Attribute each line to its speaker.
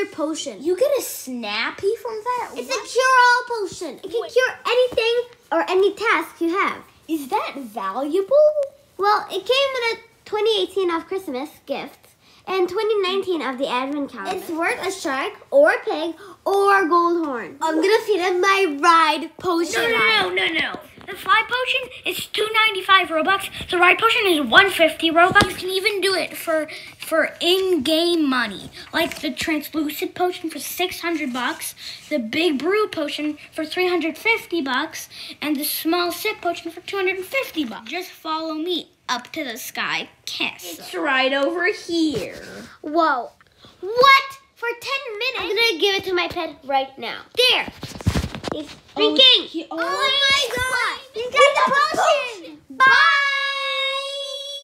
Speaker 1: major potion.
Speaker 2: You get a snappy from that?
Speaker 1: It's a cure-all potion. It can
Speaker 2: Wait.
Speaker 1: cure anything or any task you have.
Speaker 2: Is that valuable?
Speaker 1: Well, it came in a 2018 of Christmas gift and 2019 of the Advent calendar. It's worth a shark or a pig or a Goldhorn. I'm gonna feed him my ride potion.
Speaker 3: No, no, no, no, no. Fly potion is two ninety five robux. The ride potion is one fifty robux. You can even do it for for in game money, like the translucent potion for six hundred bucks, the big brew potion for three hundred fifty bucks, and the small sip potion for two hundred and fifty bucks. Just follow me up to the sky castle.
Speaker 2: It's right over here.
Speaker 1: Whoa. What? For 10 minutes? I'm gonna give it to my pet right now. There. He's oh, drinking.
Speaker 2: he-
Speaker 1: oh,
Speaker 2: oh,